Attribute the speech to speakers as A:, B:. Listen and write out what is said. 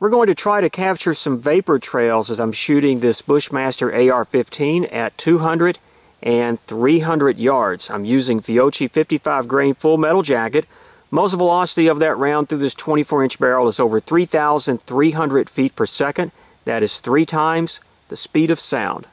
A: We're going to try to capture some vapor trails as I'm shooting this Bushmaster AR-15 at 200 and 300 yards. I'm using Fiocchi 55 grain full metal jacket. Muzzle velocity of that round through this 24 inch barrel is over 3,300 feet per second. That is three times the speed of sound.